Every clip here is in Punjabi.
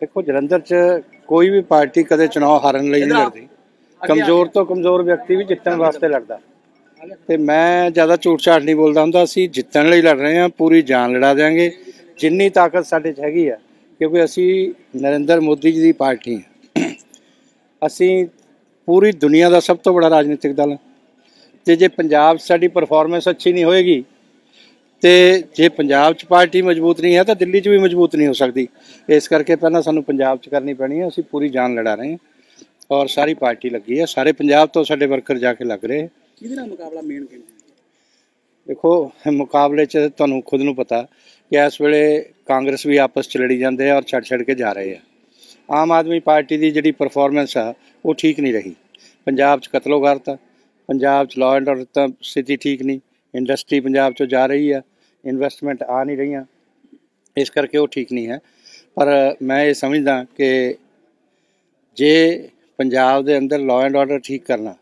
ਦੇਖੋ ਜਲੰਧਰ 'ਚ ਕੋਈ ਵੀ ਪਾਰਟੀ ਕਦੇ ਚੋਣ ਹਾਰਨ ਲਈ ਨਹੀਂ ਲੜਦੀ। ਕਮਜ਼ੋਰ ਤੋਂ ਕਮਜ਼ੋਰ ਵਿਅਕਤੀ ਵੀ ਜਿੱਤਣ ਵਾਸਤੇ ਲੜਦਾ। ਤੇ ਮੈਂ ਜ਼ਿਆਦਾ ਝੂਠ ਝਾਟ ਨਹੀਂ ਬੋਲਦਾ ਹੁੰਦਾ ਅਸੀਂ ਜਿੱਤਣ ਲਈ ਲੜ ਰਹੇ ਹਾਂ ਪੂਰੀ ਜਾਨ ਲੜਾ ਦਿਆਂਗੇ। ਜਿੰਨੀ ਤਾਕਤ ਸਾਡੇ 'ਚ ਹੈਗੀ ਆ ਕਿਉਂਕਿ ਅਸੀਂ ਨਰਿੰਦਰ ਮੋਦੀ ਜੀ ਦੀ ਪਾਰਟੀ ਹਾਂ। ਅਸੀਂ ਪੂਰੀ ਦੁਨੀਆ ਦਾ ਸਭ ਤੋਂ ਬੜਾ ਰਾਜਨੀਤਿਕ ਦਲ ਤੇ ਜੇ ਪੰਜਾਬ ਸਾਡੀ ਪਰਫਾਰਮੈਂਸ ਅੱਛੀ ਨਹੀਂ ਹੋਏਗੀ ਤੇ ਜੇ ਪੰਜਾਬ 'ਚ ਪਾਰਟੀ ਮਜ਼ਬੂਤ ਨਹੀਂ ਹੈ ਤਾਂ ਦਿੱਲੀ 'ਚ ਵੀ ਮਜ਼ਬੂਤ ਨਹੀਂ ਹੋ ਸਕਦੀ। ਇਸ ਕਰਕੇ ਪਹਿਲਾਂ ਸਾਨੂੰ ਪੰਜਾਬ 'ਚ ਕਰਨੀ ਪੈਣੀ ਹੈ। ਅਸੀਂ ਪੂਰੀ ਜਾਨ ਲੜਾ ਰਹੇ ਹਾਂ ਔਰ ਸਾਰੀ ਪਾਰਟੀ ਲੱਗੀ ਹੈ। ਸਾਰੇ ਪੰਜਾਬ ਤੋਂ ਸਾਡੇ ਵਰਕਰ ਜਾ ਕੇ ਲੱਗ ਰਹੇ। ਕਿਹਦੇ ਨਾਲ ਮੁਕਾਬਲਾ ਮੇਨ ਕਹਿੰਦੇ ਦੇਖੋ ਮੁਕਾਬਲੇ 'ਚ ਤੁਹਾਨੂੰ ਖੁਦ ਨੂੰ ਪਤਾ ਕਿ ਇਸ ਵੇਲੇ ਕਾਂਗਰਸ ਵੀ ਆਪਸ 'ਚ ਲੜੀ ਜਾਂਦੇ ਆ ਔਰ ਛੱਡ ਛੱਡ ਕੇ ਜਾ ਰਹੇ ਆ। ਆਮ ਆਦਮੀ ਪਾਰਟੀ ਦੀ ਜਿਹੜੀ ਪਰਫਾਰਮੈਂਸ ਆ ਉਹ ਠੀਕ ਨਹੀਂ ਰਹੀ। ਪੰਜਾਬ 'ਚ ਕਤਲੋਗਾਰਤ ਆ ਪੰਜਾਬ 'ਚ ਲਾਅ ਐਂਡ ਆਰਡਰ ਤਾਂ ਸਥਿਤੀ ਠੀਕ ਨਹੀਂ। ਇੰਡਸਟਰੀ ਪੰਜਾਬ 'ਚੋਂ ਜਾ ਰਹੀ ਆ। ਇਨਵੈਸਟਮੈਂਟ ਆ ਨਹੀਂ ਰਹੀਆਂ। ਇਸ ਕਰਕੇ ਉਹ ਠੀਕ ਨਹੀਂ ਹੈ। ਪਰ ਮੈਂ ਇਹ ਸਮਝਦਾ ਕਿ ਜੇ ਪੰਜਾਬ ਦੇ ਅੰਦਰ ਲਾਅ ਐਂਡ ਆਰਡਰ ਠੀਕ ਕਰਨਾ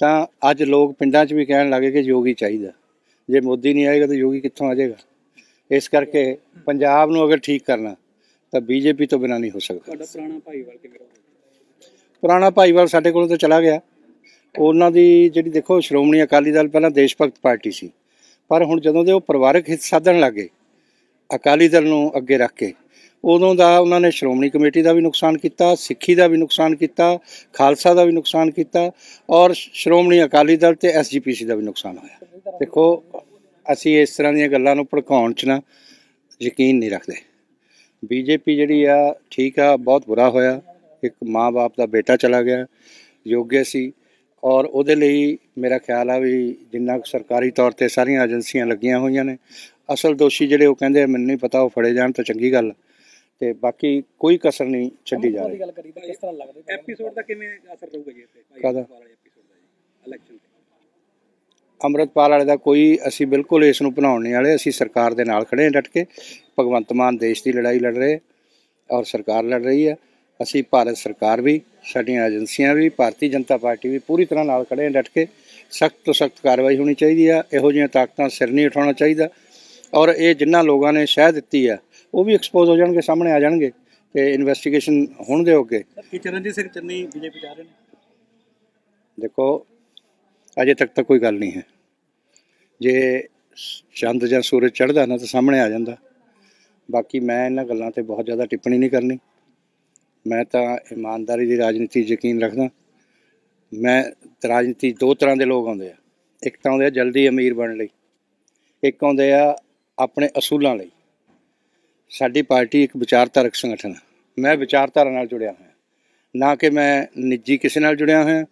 ਤਾਂ ਅੱਜ ਲੋਕ ਪਿੰਡਾਂ 'ਚ ਵੀ ਕਹਿਣ ਲੱਗੇ ਕਿ ਯੋਗੀ ਚਾਹੀਦਾ। ਜੇ ਮੋਦੀ ਨਹੀਂ ਆਏਗਾ ਤਾਂ ਯੋਗੀ ਕਿੱਥੋਂ ਆ ਜਾਏਗਾ? ਇਸ ਕਰਕੇ ਪੰਜਾਬ ਨੂੰ ਅਗਰ ਠੀਕ ਕਰਨਾ ਤਾਂ ਬੀਜੇਪੀ ਤੋਂ ਬਿਨਾਂ ਨਹੀਂ ਹੋ ਸਕਦਾ। ਤੁਹਾਡਾ ਪੁਰਾਣਾ ਭਾਈਵਾਲ ਕਿਵੇਂ ਪੁਰਾਣਾ ਭਾਈਵਾਲ ਸਾਡੇ ਕੋਲੋਂ ਤਾਂ ਚਲਾ ਗਿਆ। ਉਹਨਾਂ ਦੀ ਜਿਹੜੀ ਦੇਖੋ ਸ਼੍ਰੋਮਣੀ ਅਕਾਲੀ ਦਲ ਪਹਿਲਾਂ ਦੇਸ਼ ਭਗਤ ਪਾਰਟੀ ਸੀ। ਪਰ ਹੁਣ ਜਦੋਂ ਦੇ ਉਹ ਪਰਿਵਾਰਕ ਹਿੱਤ ਸਾਧਣ ਲੱਗੇ, ਅਕਾਲੀ ਦਲ ਨੂੰ ਅੱਗੇ ਰੱਖ ਕੇ, ਉਦੋਂ ਦਾ ਉਹਨਾਂ ਨੇ ਸ਼੍ਰੋਮਣੀ ਕਮੇਟੀ ਦਾ ਵੀ ਨੁਕਸਾਨ ਕੀਤਾ, ਸਿੱਖੀ ਦਾ ਵੀ ਨੁਕਸਾਨ ਕੀਤਾ, ਖਾਲਸਾ ਦਾ ਵੀ ਨੁਕਸਾਨ ਕੀਤਾ ਔਰ ਸ਼੍ਰੋਮਣੀ ਅਕਾਲੀ ਦਲ ਤੇ ਐਸਜੀਪੀਸੀ ਦਾ ਵੀ ਨੁਕਸਾਨ ਹੋਇਆ। ਦੇਖੋ, ਅਸੀਂ ਇਸ ਤਰ੍ਹਾਂ ਦੀਆਂ ਗੱਲਾਂ ਨੂੰ ਭੜਕਾਉਣ 'ਚ ਨਾ ਯਕੀਨ ਨਹੀਂ ਰੱਖਦੇ। ਬੀਜੇਪੀ ਜਿਹੜੀ ਆ, ਠੀਕ ਆ, ਬਹੁਤ ਬੁਰਾ ਹੋਇਆ। ਇੱਕ ਮਾਂ-ਬਾਪ ਦਾ ਬੇਟਾ ਚਲਾ ਗਿਆ। ਯੋਗਿਆ ਸੀ। ਔਰ ਉਹਦੇ ਲਈ ਮੇਰਾ ਖਿਆਲ ਆ ਵੀ ਜਿੰਨਾ ਕੁ ਸਰਕਾਰੀ ਤੌਰ ਤੇ ਸਾਰੀਆਂ ਏਜੰਸੀਆਂ ਲੱਗੀਆਂ ਹੋਈਆਂ ਨੇ ਅਸਲ ਦੋਸ਼ੀ ਜਿਹੜੇ ਉਹ ਕਹਿੰਦੇ ਮੈਨੂੰ ਨਹੀਂ ਪਤਾ ਉਹ ਫੜੇ ਜਾਣ ਤਾਂ ਚੰਗੀ ਗੱਲ ਤੇ ਬਾਕੀ ਕੋਈ ਕਸਰ ਨਹੀਂ ਛੱਡੀ ਜਾ ਰਹੀ। ਗੱਲ ਕਰੀ ਤਾਂ ਕਿਸ ਤਰ੍ਹਾਂ ਲੱਗਦਾ ਐਪੀਸੋਡ ਦਾ ਕਿਵੇਂ ਅਸਰ ਰਹੂਗਾ ਜੀ ਇੱਥੇ? ਕਾਹਦਾ? ਵਾਲੇ ਐਪੀਸੋਡ ਦਾ ਜੀ ਇਲੈਕਸ਼ਨ ਤੇ। ਅੰਮ੍ਰਿਤਪਾਲ ਵਾਲੇ ਦਾ ਕੋਈ ਅਸੀਂ ਬਿਲਕੁਲ ਇਸ ਨੂੰ ਬਣਾਉਣ ਨਹੀਂ ਵਾਲੇ ਅਸੀਂ ਸਰਕਾਰ ਦੇ ਨਾਲ ਖੜੇ ਹਾਂ ਡਟ ਕੇ। ਭਗਵੰਤ ਮਾਨ ਦੇਸ਼ ਦੀ ਲੜਾਈ ਲੜ ਰਹੇ ਔਰ ਸਰਕਾਰ ਲੜ ਰਹੀ ਹੈ। ਅਸੀਂ ਭਾਰਤ ਸਰਕਾਰ ਵੀ ਸਾਡੀਆਂ ਏਜੰਸੀਆਂ ਵੀ ਭਾਰਤੀ ਜਨਤਾ ਪਾਰਟੀ ਵੀ ਪੂਰੀ ਤਰ੍ਹਾਂ ਨਾਲ ਖੜੇ ਡਟ ਕੇ ਸਖਤ ਤੋਂ ਸਖਤ ਕਾਰਵਾਈ ਹੋਣੀ ਚਾਹੀਦੀ ਆ ਇਹੋ ਜਿਹੀਆਂ ਤਾਕਤਾਂ ਸਿਰ ਨਹੀਂ ਉਠਾਉਣਾ ਚਾਹੀਦਾ। ਔਰ ਇਹ ਜਿਨ੍ਹਾਂ ਲੋਕਾਂ ਨੇ ਸ਼ਹਿ ਦਿੱਤੀ ਆ ਉਹ ਵੀ ਐਕਸਪੋਜ਼ ਹੋ ਜਾਣਗੇ ਸਾਹਮਣੇ ਆ ਜਾਣਗੇ ਤੇ ਇਨਵੈਸਟੀਗੇਸ਼ਨ ਹੁਣ ਦੇ ਅੱਗੇ। ਕੀ ਚਰਨਜੀਤ ਸਿੰਘ ਚੰਨੀ ਬੀਜੇਪੀ ਜਾ ਰਹੇ ਨੇ। ਦੇਖੋ ਅਜੇ ਤੱਕ ਤਾਂ ਕੋਈ ਗੱਲ ਨਹੀਂ ਹੈ। ਜੇ ਚੰਦ ਜਾਂ ਸੂਰਜ ਚੜ੍ਹਦਾ ਨਾ ਤਾਂ ਸਾਹਮਣੇ ਆ ਜਾਂਦਾ। ਬਾਕੀ ਮੈਂ ਇਹਨਾਂ ਗੱਲਾਂ ਤੇ ਬਹੁਤ ਜ਼ਿਆਦਾ ਟਿੱਪਣੀ ਨਹੀਂ ਕਰਨੀ। ਮੈਂ ਤਾਂ ਇਮਾਨਦਾਰੀ ਦੀ ਰਾਜਨੀਤੀ ਯਕੀਨ ਰੱਖਦਾ। ਮੈਂ ਰਾਜਨੀਤੀ ਦੋ ਤਰ੍ਹਾਂ ਦੇ ਲੋਕ ਆਉਂਦੇ ਆ। ਇੱਕ ਤਾਂ ਆਉਂਦੇ ਆ ਜਲਦੀ ਅਮੀਰ ਬਣਨ ਲਈ, ਇੱਕ ਆਉਂਦੇ ਆ ਆਪਣੇ ਅਸੂਲਾਂ ਲਈ। ਸਾਡੀ ਪਾਰਟੀ ਇੱਕ ਵਿਚਾਰਧਾਰਕ ਸੰਗਠਨ ਹੈ ਮੈਂ ਵਿਚਾਰਧਾਰਾ ਨਾਲ ਜੁੜਿਆ ਹੋਇਆ। ਨਾ ਕਿ ਮੈਂ ਨਿੱਜੀ ਕਿਸੇ ਨਾਲ ਜੁੜਿਆ ਹੋਇਆ,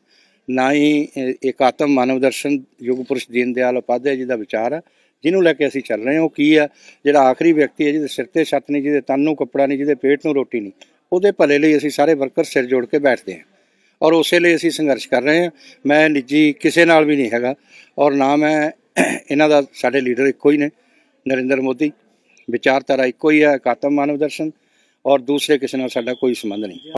ਨਾ ਹੀ ਇਹ ਇੱਕ ਆਤਮ ਮਾਨਵ ਦਰਸ਼ਨ ਯੁਗ ਪੁਰਸ਼ ਦੀਨ ਦਿਆਲ ਉਪਾਧਿਆ ਜੀ ਦਾ ਵਿਚਾਰ ਹੈ ਜਿਹਨੂੰ ਲੈ ਕੇ ਅਸੀਂ ਚੱਲ ਰਹੇ ਹਾਂ। ਉਹ ਕੀ ਆ? ਜਿਹੜਾ ਆਖਰੀ ਵਿਅਕਤੀ ਹੈ ਜਿਹਦੇ ਸਿਰ ਤੇ ਛੱਤ ਨਹੀਂ, ਜਿਹਦੇ ਤਨ ਨੂੰ ਕੱਪੜਾ ਨਹੀਂ, ਜਿਹਦੇ ਪੇਟ ਨੂੰ ਰੋਟੀ ਨਹੀਂ। ਉਹਦੇ ਭਲੇ ਲਈ ਅਸੀਂ ਸਾਰੇ ਵਰਕਰ ਸਿਰ ਜੋੜ ਕੇ ਬੈਠਦੇ ਹਾਂ। ਔਰ ਉਸੇ ਲਈ ਅਸੀਂ ਸੰਘਰਸ਼ ਕਰ ਰਹੇ ਹਾਂ। ਮੈਂ ਨਿੱਜੀ ਕਿਸੇ ਨਾਲ ਵੀ ਨਹੀਂ ਹੈਗਾ। ਔਰ ਨਾ ਮੈਂ ਇਹਨਾਂ ਦਾ, ਸਾਡੇ ਲੀਡਰ ਇੱਕੋ ਹੀ ਨੇ, ਨਰਿੰਦਰ ਮੋਦੀ। ਵਿਚਾਰਧਾਰਾ ਇੱਕੋ ਹੀ ਹੈ ਇਕਾਤਮ ਆਤਮ ਮਾਨਵ ਦਰਸ਼ਨ। ਔਰ ਦੂਸਰੇ ਕਿਸੇ ਨਾਲ ਸਾਡਾ ਕੋਈ ਸੰਬੰਧ ਨਹੀਂ।